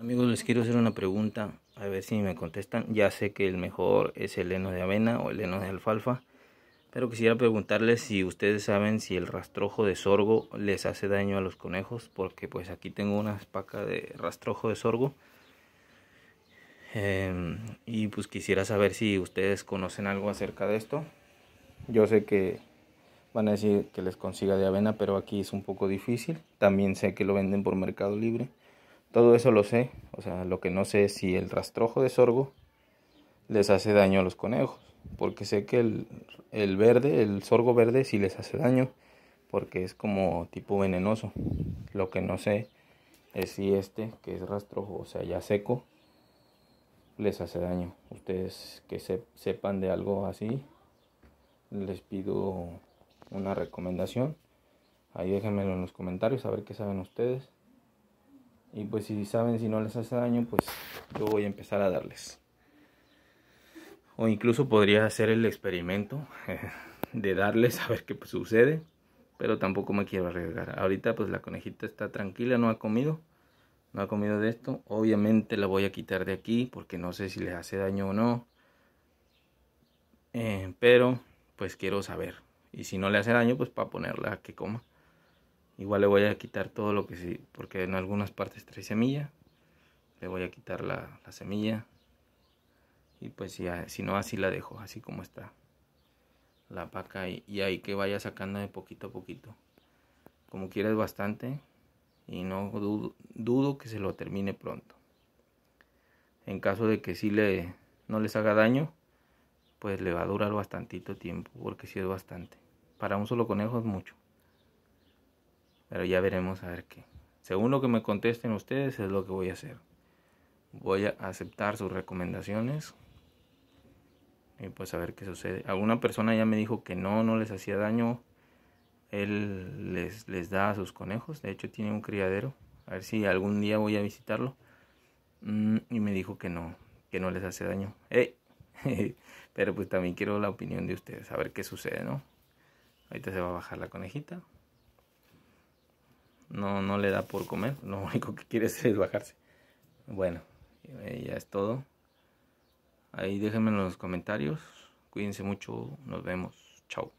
Amigos, les quiero hacer una pregunta, a ver si me contestan. Ya sé que el mejor es el heno de avena o el heno de alfalfa, pero quisiera preguntarles si ustedes saben si el rastrojo de sorgo les hace daño a los conejos, porque pues aquí tengo una paca de rastrojo de sorgo. Em, y pues quisiera saber si ustedes conocen algo acerca de esto. Yo sé que van a decir que les consiga de avena, pero aquí es un poco difícil. También sé que lo venden por Mercado Libre. Todo eso lo sé, o sea, lo que no sé es si el rastrojo de sorgo les hace daño a los conejos, porque sé que el, el verde, el sorgo verde sí les hace daño, porque es como tipo venenoso. Lo que no sé es si este, que es rastrojo, o sea, ya seco, les hace daño. Ustedes que se, sepan de algo así, les pido una recomendación. Ahí déjenmelo en los comentarios a ver qué saben ustedes. Y pues si saben si no les hace daño, pues yo voy a empezar a darles. O incluso podría hacer el experimento de darles a ver qué sucede. Pero tampoco me quiero arriesgar. Ahorita pues la conejita está tranquila, no ha comido. No ha comido de esto. Obviamente la voy a quitar de aquí porque no sé si le hace daño o no. Eh, pero pues quiero saber. Y si no le hace daño, pues para ponerla a que coma. Igual le voy a quitar todo lo que sí, porque en algunas partes trae semilla. Le voy a quitar la, semilla. Y pues si, si no, así la dejo, así como está la paca. Y, y ahí que vaya sacando de poquito a poquito. Como quieres bastante. Y no dudo, dudo que se lo termine pronto. En caso de que sí le, no les haga daño, pues le va a durar bastantito tiempo, porque si es bastante. Para un solo conejo es mucho. Pero ya veremos a ver qué. Según lo que me contesten ustedes es lo que voy a hacer. Voy a aceptar sus recomendaciones. Y pues a ver qué sucede. Alguna persona ya me dijo que no, no les hacía daño. Él les, les da a sus conejos. De hecho tiene un criadero. A ver si algún día voy a visitarlo. Mm, y me dijo que no, que no les hace daño. Pero pues también quiero la opinión de ustedes. A ver qué sucede, ¿no? Ahorita se va a bajar la conejita no, no le da por comer, lo único que quiere es bajarse. Bueno, eh, ya es todo. Ahí déjenme en los comentarios. Cuídense mucho, nos vemos. Chao.